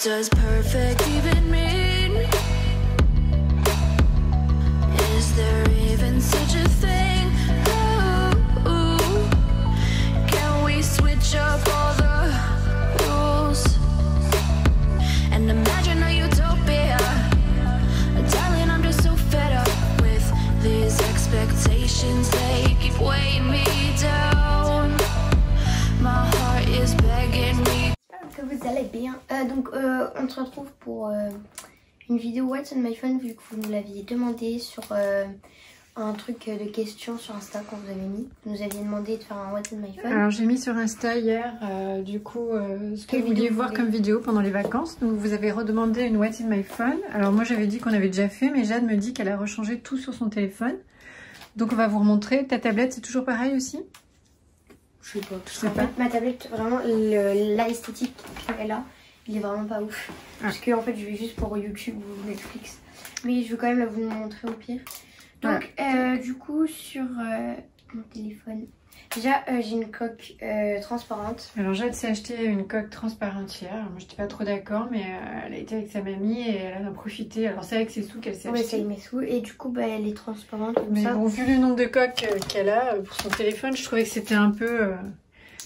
Does perfect, even bien. Euh, donc, euh, on se retrouve pour euh, une vidéo What's on my phone, vu que vous nous l'aviez demandé sur euh, un truc de questions sur Insta qu'on vous avait mis. Vous nous aviez demandé de faire un What's on my phone. Alors j'ai mis sur Insta hier euh, du coup euh, ce que vous vouliez voir comme vidéo pendant les vacances. Donc vous avez redemandé une What's in my phone. Alors moi j'avais dit qu'on avait déjà fait mais Jade me dit qu'elle a rechangé tout sur son téléphone. Donc on va vous remontrer. Ta tablette c'est toujours pareil aussi? Je sais pas. Je sais En pas. fait, ma tablette, vraiment, le- l'esthétique qu'elle a, il est vraiment pas ouf. Ah. Parce que, en fait, je vais juste pour YouTube ou Netflix. Mais je vais quand même vous le montrer au pire. Donc, euh, du coup, sur euh, mon téléphone, déjà, euh, j'ai une coque transparente. Alors Jade s'est acheté une coque transparente hier. Moi j'étais pas trop d'accord mais elle a été avec sa mamie et elle en a profité. Alors c'est avec ses sous qu'elle s'est Ouais, c'est achetée. mes sous. Et du coup, bah, elle est transparente comme Mais ça. bon, vu le nombre de coques qu'elle a pour son téléphone, je trouvais que c'était un peu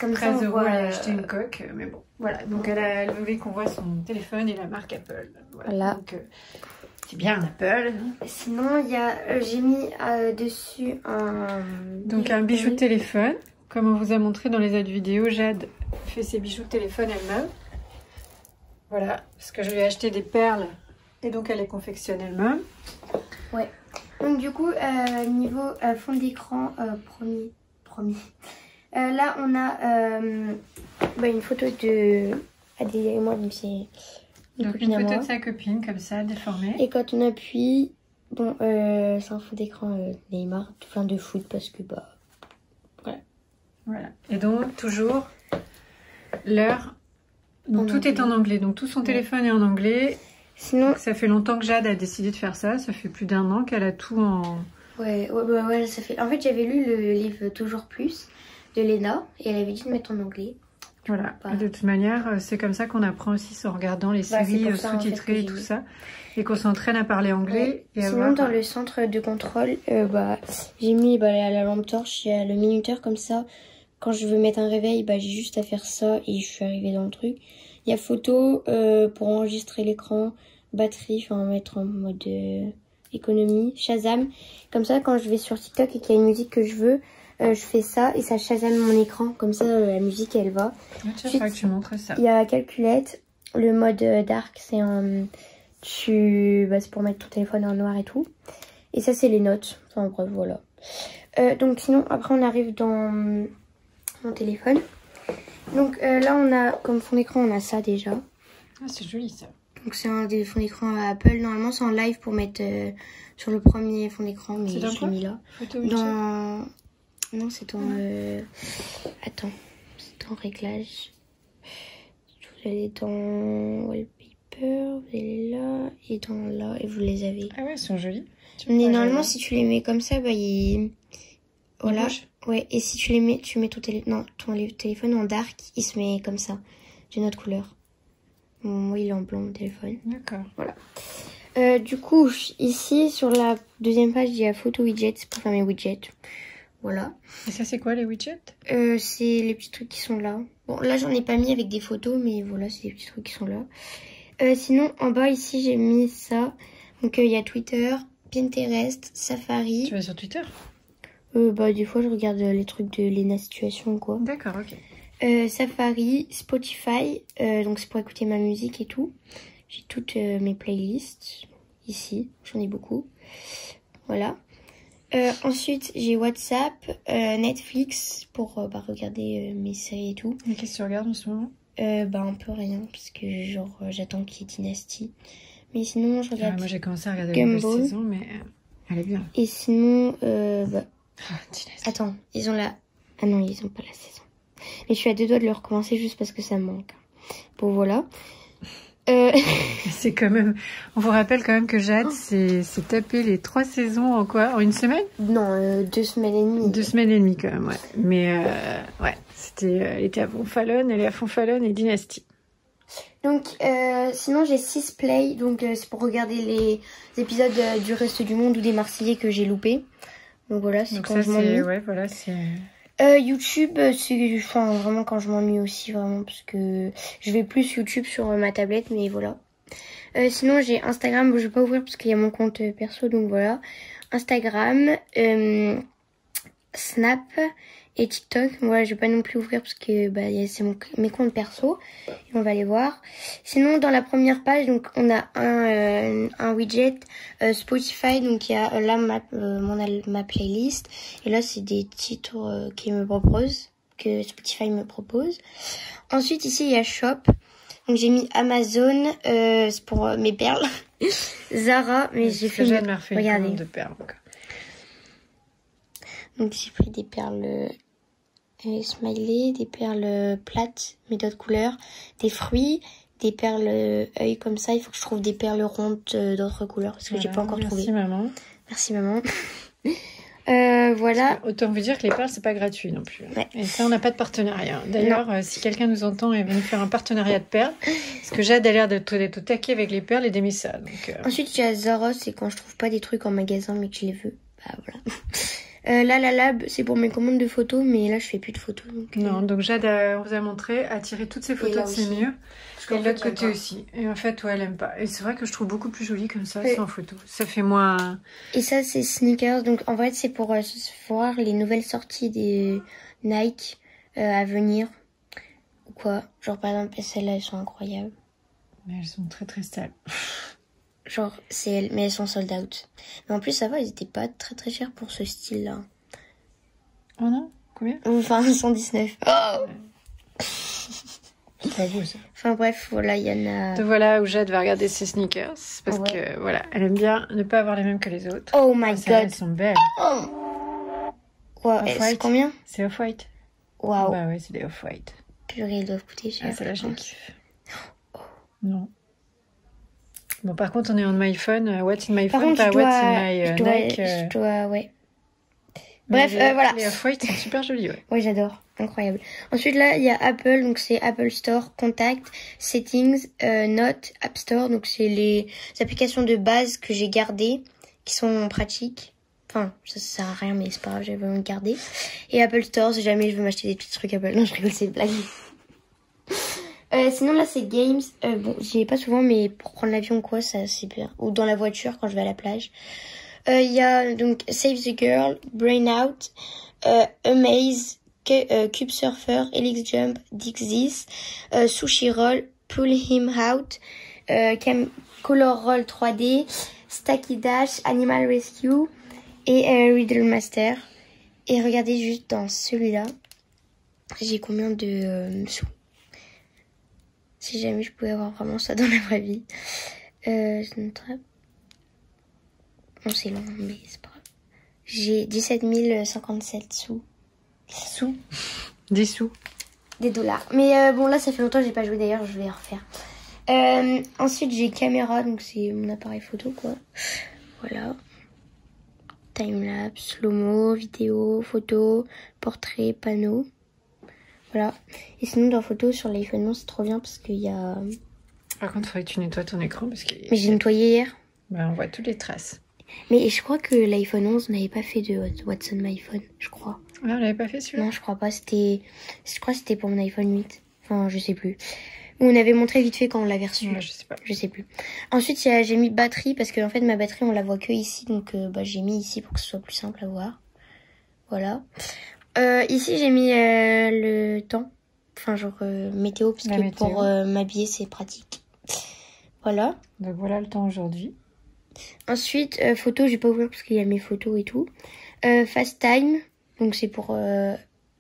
Comme 13 ça, on euros. Elle a acheté une coque, euh, mais bon, voilà. Donc elle a voulait qu'on voit son téléphone et la marque Apple. Voilà. Donc euh, c'est bien un Apple. Sinon, il y a, euh, j'ai mis euh, dessus un. Donc un bijou de téléphone. Comme on vous a montré dans les autres vidéos, Jade fait ses bijoux de téléphone elle-même. Voilà, parce que je lui ai acheté des perles et donc elle les confectionne elle-même. Donc du coup, niveau fond d'écran, premier, premier. Euh, là, on a euh, bah, une photo de Adèle et moi, donc c'est une Donc une photo moi. de sa copine comme ça, déformée. Et quand on appuie, bon, euh, c'est un fond d'écran euh, Neymar, plein de foot parce que bah. Voilà. Et donc toujours l'heure. Donc tout est en anglais. Donc tout son Ouais. téléphone est en anglais. Sinon, Ça fait longtemps que Jade a décidé de faire ça. Ça fait plus d'un an qu'elle a tout en. ouais, ouais, ouais, ouais, ça fait. En fait, j'avais lu le livre Toujours plus de Lena et elle avait dit de mettre en anglais. Voilà. Voilà. Et de toute manière, euh, c'est comme ça qu'on apprend aussi en regardant les Bah, séries euh, ça, en fait, sous-titrées et tout ça. Et qu'on s'entraîne à parler anglais. Et Sinon, dans le centre de contrôle, euh, bah, j'ai mis bah, la lampe torche, il y a le minuteur comme ça. Quand je veux mettre un réveil, bah, j'ai juste à faire ça et je suis arrivée dans le truc. Il y a photo euh, pour enregistrer l'écran, batterie, enfin mettre en mode euh, économie, Shazam. Comme ça, quand je vais sur TikTok et qu'il y a une musique que je veux, je fais ça et ça Shazam mon écran. Comme ça, euh, la musique, elle va. Tiens, Ensuite, que tu montres ça. Il y a calculette. Le mode euh, dark, c'est un. Tu. Bah, c'est pour mettre ton téléphone en noir et tout. Et ça, c'est les notes. Enfin, bref, voilà. Euh, donc, sinon, après, on arrive dans mon téléphone. Donc, euh, là, on a. Comme fond d'écran, on a ça déjà. Ah, c'est joli ça. Donc, c'est un des fonds d'écran à Apple. Normalement, c'est en live pour mettre euh, sur le premier fond d'écran. Mais je l'ai mis là. Photo. Dans. Non, c'est dans. euh, Attends. C'est dans réglage. Vous allez dans wallpaper, vous allez là et dans là et vous les avez. Ah ouais, ils sont jolis. Tu Mais normalement, si tu les mets comme ça, bah il. Voilà. Ouais, et si tu les mets, tu mets ton, télé... non, ton lé- téléphone en dark, il se met comme ça, d'une autre couleur. Bon, moi, il est en blanc, mon téléphone. D'accord. Euh, du coup, ici, sur la deuxième page, il y a photo widgets, c'est pour faire mes widgets. Voilà. Et ça, c'est quoi les widgets? Euh, c'est les petits trucs qui sont là. Bon, là, j'en ai pas mis avec des photos, mais voilà, c'est les petits trucs qui sont là. Euh, sinon, en bas, ici, j'ai mis ça. Donc, euh, il y a Twitter, Pinterest, Safari. Tu vas sur Twitter? Bah, des fois, je regarde les trucs de Lena Situation, quoi. D'accord, ok. Safari, Spotify, donc c'est pour écouter ma musique et tout. J'ai toutes mes playlists ici, j'en ai beaucoup. Voilà. Euh, ensuite, j'ai WhatsApp, euh, Netflix pour euh, bah, regarder mes séries et tout. Et qu'est-ce que tu regardes en ce moment? Bah un peu rien parce que genre j'attends qu'il y ait Dynasty. Mais sinon, je Ah, regarde. Moi, j'ai commencé à regarder Gumball. saison, mais elle est bien. Et sinon, bah, Ah, Dynasty. attends, ils ont la. Ah non, ils ont pas la saison. Mais je suis à deux doigts de le recommencer juste parce que ça me manque. Bon voilà. Euh, C'est quand même. On vous rappelle quand même que Jade s'est s'est tapé les trois saisons en quoi? En une semaine? Non, euh, deux semaines et demie. Deux semaines et demie quand même, ouais. Mais euh, ouais, c'était. Elle était à fond Fallon, elle est à fond Fallon et Dynasty. Donc, sinon, j'ai 6 play. Donc, c'est pour regarder les épisodes du reste du monde ou des Marseillais que j'ai loupés. Donc, voilà, c'est Donc quand ça, je. Ouais, voilà, c'est... Euh, YouTube, euh, c'est enfin, vraiment quand je m'ennuie aussi, vraiment, parce que je vais plus YouTube sur euh, ma tablette, mais voilà. Euh, sinon, j'ai Instagram, je vais pas ouvrir parce qu'il y a mon compte perso, donc voilà. Instagram, Snap et TikTok. Voilà, je vais pas non plus ouvrir parce que bah, c'est mes comptes perso. Et on va les voir. Sinon, dans la première page, donc on a un, euh, un widget euh, Spotify. Donc il y a euh, là ma, euh, mon ma playlist. Et là, c'est des titres qu'il me propose, que Spotify me propose. Ensuite, ici, il y a Shop. Donc j'ai mis Amazon, c'est pour mes perles. Zara, mais j'ai fait... Une- une Regardez. de perles. Donc j'ai pris des perles smiley, des perles plates, mais d'autres couleurs, des fruits, des perles euh, œil comme ça. Il faut que je trouve des perles rondes euh, d'autres couleurs parce que j'ai pas encore Merci, trouvé. maman. Merci maman. Euh, voilà. Autant vous dire que les perles, c'est pas gratuit non plus. Ouais. Et ça, on n'a pas de partenariat. D'ailleurs, euh, si quelqu'un nous entend et veut nous faire un partenariat de perles, parce que Jade a l'air d'être au taquet avec les perles et d'aimer ça. Donc, euh, Ensuite j'ai Zara, c'est quand je trouve pas des trucs en magasin mais que je les veux. Bah voilà. Euh, là la lab c'est pour mes commandes de photos mais là je fais plus de photos donc. euh, Non, donc Jade euh, vous a montré, a tiré toutes ses photos de ses murs. Et de l'autre côté pas. aussi. Et en fait, ouais, elle aime pas. Et c'est vrai que je trouve beaucoup plus joli comme ça, Oui. sans photo. Ça fait moins... Et ça, c'est sneakers. Donc, en fait, c'est pour euh, voir les nouvelles sorties des Nike euh, à venir. Ou quoi. Genre, par exemple, celles-là, elles sont incroyables. Mais elles sont très très stales. Genre, c'est elles, mais elles sont sold out. Mais en plus, ça va, ils étaient pas très très chers pour ce style-là. Oh non Combien? Enfin, 119. Oh C'est pas beau ça. enfin, bref, voilà, il y en a. Donc voilà où Jade va regarder ses sneakers. Parce Ouais. que voilà, elle aime bien ne pas avoir les mêmes que les autres. Oh my god. Elles sont belles. Oh Wow, c'est combien? C'est off-white. Waouh. Bah ouais, c'est des off-white. Purée, ils doivent coûter cher. Ah, les pense. kiffe. Non. Bon, par contre, on est en my phone. euh, What's in my Par phone, contre, pas je what's dois, in my euh, je dois, Nike. euh. je dois, ouais. Bref, les- euh, voilà. Les sont super jolis, ouais. Oui, j'adore. Incroyable. Ensuite, là, il y a Apple, donc c'est Apple Store, Contact, Settings, euh, Note, App Store, donc c'est les applications de base que j'ai gardées, qui sont pratiques. Enfin, ça, ça sert à rien, mais c'est pas grave, j'avais besoin de garder. Et Apple Store, si jamais je veux m'acheter des petits trucs Apple. Non, je rigole, c'est une blague. Euh, sinon, là, c'est Games. Euh, bon, j'y ai pas souvent, mais pour prendre l'avion ou quoi, ça, c'est bien. Ou dans la voiture, quand je vais à la plage. Euh, Il y a donc Save the Girl, Brain Out, euh, Amaze, euh, Cube Surfer, Helix Jump, Dixis, euh, Sushi Roll, Pull Him Out, euh, Color Roll 3D, Stacky Dash, Animal Rescue et euh, Riddle Master. Et regardez juste dans celui-là, j'ai combien de euh, sous? Si jamais je pouvais avoir vraiment ça dans la vraie vie. Euh, Bon, c'est long, mais c'est pas grave. J'ai 17 057 sous. Sous? 10 sous. des dollars. Mais euh, bon, là, ça fait longtemps que j'ai pas joué d'ailleurs, je vais refaire. Euh, ensuite, j'ai caméra, donc c'est mon appareil photo, quoi. Voilà. Timelapse, slow-mo, vidéo, photo, portrait, panneau. Voilà. Et sinon, dans photo, sur l'iPhone 11, c'est trop bien parce qu'il y a... Par contre, il faudrait que tu nettoies ton écran parce que Mais j'ai nettoyé hier. bah, on voit toutes les traces. Mais je crois que l'iPhone 11 n'avait pas fait de What's on my phone, je crois. Ah, on l'avait pas fait celui-là? Non, je crois pas. C'était, je crois que c'était pour mon iPhone 8. Enfin, je sais plus. Ou on avait montré vite fait quand on l'avait reçu. Ouais, je sais pas. Je sais plus. Ensuite, j'ai mis batterie parce que en fait ma batterie on la voit que ici, donc euh, bah, j'ai mis ici pour que ce soit plus simple à voir. Voilà. Euh, ici j'ai mis euh, le temps, enfin genre euh, météo parce La que météo. pour m'habiller c'est pratique. Voilà. Donc voilà le temps aujourd'hui. Ensuite photo, je vais pas ouvrir parce qu'il y a mes photos et tout. Fast time, donc c'est pour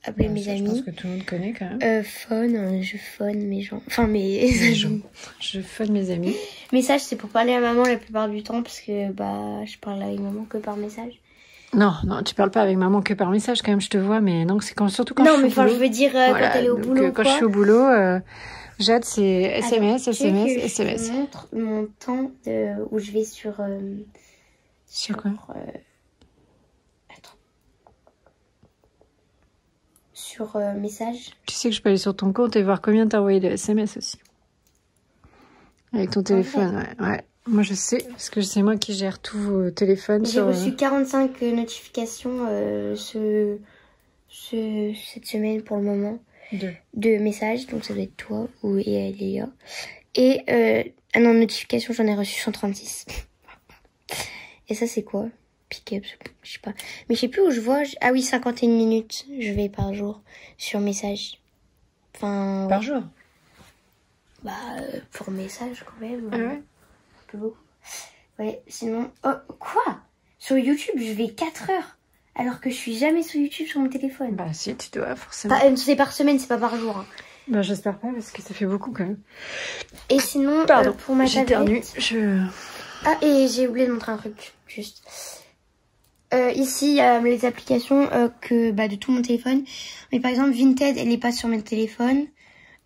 appeler mes ça, Je pense amis. que tout le monde connaît quand même. Phone, euh, je phone mes gens, enfin mes amis. gens. Je fun mes amis. Message, c'est pour parler à maman la plupart du temps parce que bah je parle avec maman que par message. Non, non, tu parles pas avec maman que par message quand même, je te vois, mais non, c'est quand, surtout quand non, je mais suis au enfin, je boulot. veux dire euh, Voilà, quand elle est au boulot. euh, quand quoi. je suis au boulot, euh, Jade, c'est SMS, veux SMS, que SMS. Je te montre mon temps de- où je vais sur. euh, Sur quoi euh, Attends. Sur euh, message. Tu sais que je peux aller sur ton compte et voir combien t'as envoyé de SMS aussi. Avec ton téléphone, ouais. ouais. Moi, je sais, parce que c'est moi qui gère tous vos téléphones. J'ai sur, reçu 45 notifications euh, ce, ce, cette semaine pour le moment Deux. de messages, donc ça doit être toi ou et Léa. Et euh, ah non, notification, j'en ai reçu 136. Et ça, c'est quoi? Pick-up, je sais pas. Mais je sais plus où je vois. Ah oui, 51 minutes, je vais par jour sur message. Enfin, Par jour? bah, euh, pour message quand même. Ah euh, ouais? Ouais, sinon. Oh, quoi? Sur YouTube, je vais 4 heures. Alors que je suis jamais sur YouTube sur mon téléphone. Bah si, tu dois forcément. Euh, c'est par semaine, c'est pas par jour. hein. Bah j'espère pas, parce que ça fait beaucoup quand même. Et sinon, Pardon, euh, pour ma tablette. Je... Ah, et j'ai oublié de montrer un truc, juste. Euh, ici, il y a les applications euh, que bah, de tout mon téléphone. Mais par exemple, Vinted, elle n'est pas sur mon téléphone.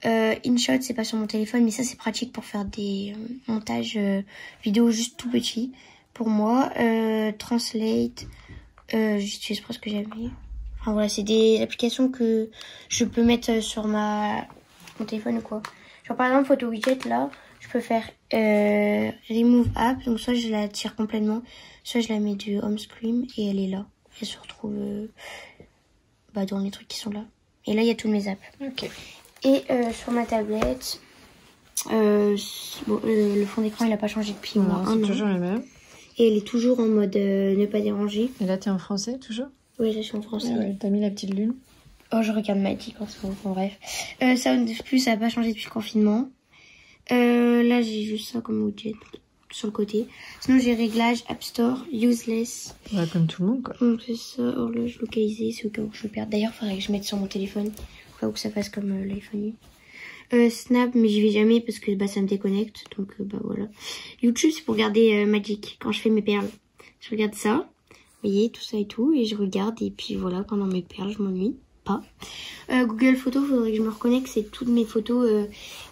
Euh, InShot, c'est pas sur mon téléphone, mais ça, c'est pratique pour faire des euh, montages euh, vidéo juste tout petits. Pour moi, euh, Translate, euh, j'utilise presque jamais. Enfin voilà, c'est des applications que je peux mettre sur ma mon téléphone ou quoi. Genre par exemple, photo widget là, je peux faire remove app, donc soit je la tire complètement, soit je la mets du home screen et elle est là. Elle se retrouve bah, dans les trucs qui sont là. Et là, il y a toutes mes apps. Ok. Et euh, sur ma tablette, euh, bon, euh, le fond d'écran il a pas changé depuis Non, moi c'est toujours le même. Et elle est toujours en mode euh, ne pas déranger. Et là, t'es en français, toujours? Oui, je suis en français. Ouais, T'as mis la petite lune Oh, je regarde Magic en ce moment, bon, bref. Euh, Sound Plus, ça n'a pas changé depuis le confinement. Là, j'ai juste ça comme widget sur le côté. Sinon, j'ai réglage, App Store, Useless. Ouais, comme tout le monde, quoi. Donc, c'est ça, horloge localisée, c'est au cas où je le perds. D'ailleurs, faudrait que je mette sur mon téléphone, au cas où que ça fasse comme euh, l'iPhone 8. Euh, Snap, mais j'y vais jamais parce que bah, ça me déconnecte. Donc, euh, bah voilà. YouTube, c'est pour regarder Magic quand je fais mes perles. Je regarde ça. Vous voyez, tout ça et tout. Et je regarde. Et puis voilà, pendant mes perles, je m'ennuie pas. Euh, Google Photos, faudrait que je me reconnecte. C'est toutes mes photos. euh,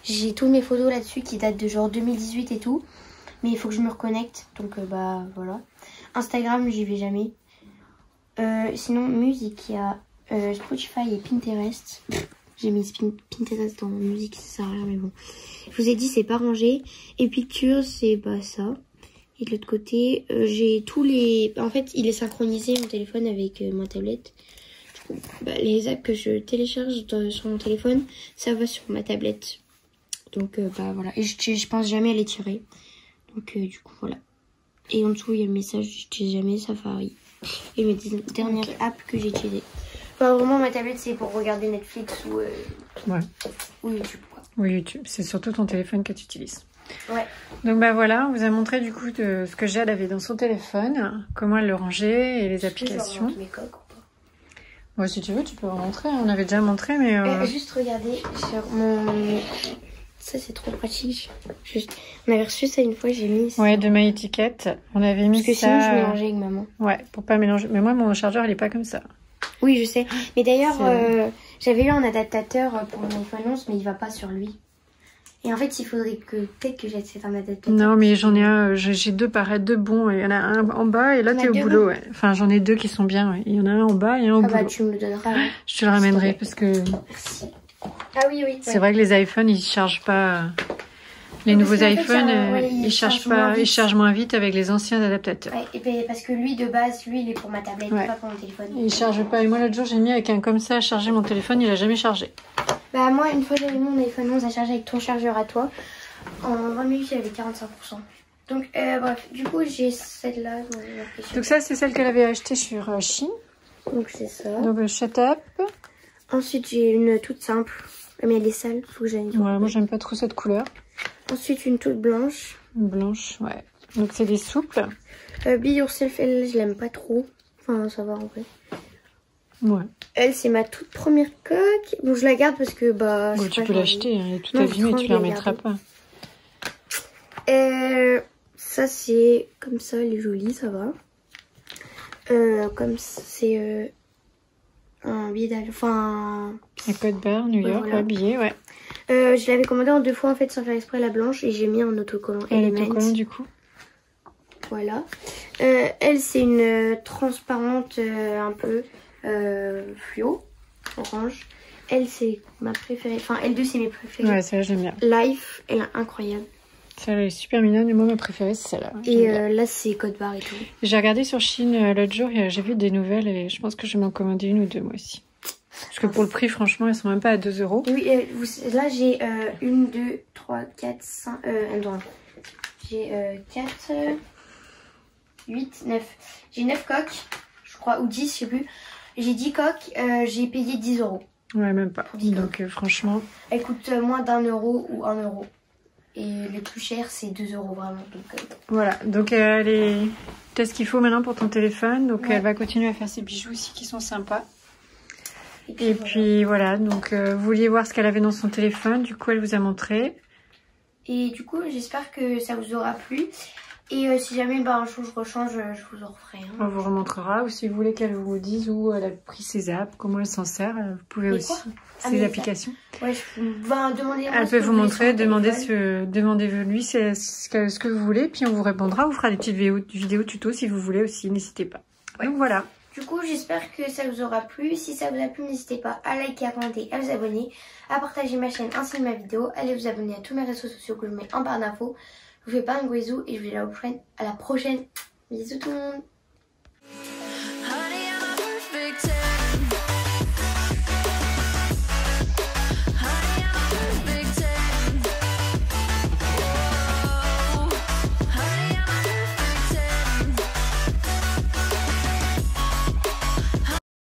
J'ai toutes mes photos là-dessus qui datent de genre 2018 et tout. Mais il faut que je me reconnecte. Donc, euh, bah voilà. Instagram, j'y vais jamais. Euh, sinon, musique, il y a euh, Spotify et Pinterest. J'ai mis Pin- Pinterest dans musique, ça sert à rien, mais bon. Je vous ai dit, c'est pas rangé. Et Pictures, c'est bah ça. Et de l'autre côté, j'ai tous les... En fait, il est synchronisé, mon téléphone, avec ma tablette. Du coup, bah, les apps que je télécharge dans- sur mon téléphone, ça va sur ma tablette. Donc, bah voilà. Et je, je pense jamais à les tirer. Donc, euh, du coup, voilà. Et en dessous, il y a le message, j'utilise jamais Safari. Et mes dernières apps que j'ai utilisées. Enfin, vraiment, ma tablette, c'est pour regarder Netflix ou, euh, Ouais. ou YouTube, quoi. Oui, YouTube. C'est surtout ton téléphone que tu utilises. Ouais. Donc bah voilà, on vous a montré du coup de ce que Jade avait dans son téléphone, comment elle le rangeait et les applications. Je vais mes coques ou pas Ouais, si tu veux, tu peux remontrer. On avait déjà montré, mais euh, Euh, juste regarder sur mon. Ça, c'est trop pratique. Juste... On avait reçu ça une fois, j'ai mis. ça. ouais, de ma étiquette, on avait mis Parce que sinon, je ça. mélangeais avec maman. Ouais, pour pas mélanger. Mais moi, mon chargeur, il est pas comme ça. Oui, je sais. Mais d'ailleurs, euh, j'avais eu un adaptateur pour mon iPhone 11, mais il va pas sur lui. Et en fait, il faudrait que peut-être que j'achète un adaptateur. Non, mais j'en ai un, j'ai deux pareils, deux bons. Il y en a un en bas et là, t'es au boulot. Ouais. Enfin, j'en ai deux qui sont bien. ouais. Il y en a un en bas et un au Ah bah, boulot. tu me le donneras. Je te le ramènerai parce que Merci. Ah oui, oui. c'est ouais. vrai que les iPhones, ils chargent pas. Les Ouais, nouveaux iPhones, euh, ouais, ils, ils chargent pas, ils chargent moins vite avec les anciens adaptateurs. Ouais, et ben, parce que lui, de base, lui, il est pour ma tablette, Ouais. pas pour mon téléphone. Il charge pas. Et moi, l'autre jour, j'ai mis avec un comme ça à charger mon téléphone, il a jamais chargé. Bah, moi, une fois, j'avais mis mon iPhone 11 à charger avec ton chargeur à toi. En 20 minutes, il avait 45%. Donc, euh, bref, du coup, j'ai celle-là. Donc ça, c'est celle qu'elle avait achetée sur euh, Chine. Donc, c'est ça. Donc le shut up. Ensuite, j'ai une toute simple. Mais elle est sale, faut que j'aille. Ouais, moi, j'aime pas trop cette couleur. Ensuite, une toute blanche. Blanche, ouais. Donc c'est des souples. Euh, Be Yourself, elle, je l'aime pas trop. Enfin, ça va en vrai. Ouais. Elle, c'est ma toute première coque. Bon, je la garde parce que, bah. Bon, tu peux l'acheter, hein, elle est tout Non, j'ai abîmée, tu la remettras pas. Euh, ça c'est comme ça, elle est jolie, ça va. Euh, comme ça, c'est euh, un billet d'avion. Enfin, Un code barre, New York, voilà. ouais, billet, ouais. euh, je l'avais commandé en deux fois en fait sans faire exprès la blanche et j'ai mis un autocollant Elle est Element. autocollant du coup? Voilà. Euh, elle c'est une euh, transparente euh, un peu fluo, orange. Elle c'est ma préférée. Enfin, elle deux c'est mes préférées. Ouais, ça j'aime bien. Life, elle est incroyable. Celle-là est super mignonne. Et moi, ma préférée, c'est celle-là. Et euh, là, c'est code barre et tout. J'ai regardé sur Chine euh, l'autre jour, et, euh, j'ai vu des nouvelles et je pense que je vais m'en commander une ou deux moi aussi. Parce que pour le prix, franchement, elles sont même pas à 2 euros. Oui, euh, vous- là, j'ai euh, une, deux, trois, quatre, cinq... Euh, attends. J'ai euh, 4, 8, 9. J'ai 9 coques, je crois, ou 10, je sais plus. J'ai 10 coques, j'ai payé 10 euros. Ouais, même pas. Donc. Donc, franchement, Elle coûte moins d'un euro ou un euro. Et le plus cher, c'est 2 euros vraiment. Donc, euh, voilà. Donc, euh, elle est... T'as ce qu'il faut maintenant pour ton téléphone. Donc, Ouais. elle va continuer à faire ses bijoux aussi qui sont sympas. et puis, Et voilà. puis, voilà. Donc, euh, vous vouliez voir ce qu'elle avait dans son téléphone. Du coup, elle vous a montré. Et du coup, j'espère que ça vous aura plu. Et euh, si jamais bah, un jour je rechange, euh, je vous en referai. hein. On vous remontrera. Ou si vous voulez qu'elle vous dise où elle a pris ses apps, comment elle s'en sert, euh, vous pouvez Mais aussi. Ah, Ses applications. Ouais, je ben, demandez Elle peut vous montrer, demandez ce, demandez-lui ce, ce que, ce que vous voulez, puis on vous répondra. On vous fera des petites vidéos, vidéos tuto si vous voulez aussi, n'hésitez pas. Donc voilà. Du coup, j'espère que ça vous aura plu. Si ça vous a plu, n'hésitez pas à liker, à commenter, à vous abonner, à partager ma chaîne ainsi que ma vidéo. Allez vous abonner à tous mes réseaux sociaux que je mets en barre d'infos. Je vous fais pas un gros et je vous dis à la prochaine. À la prochaine. Bisous tout le monde.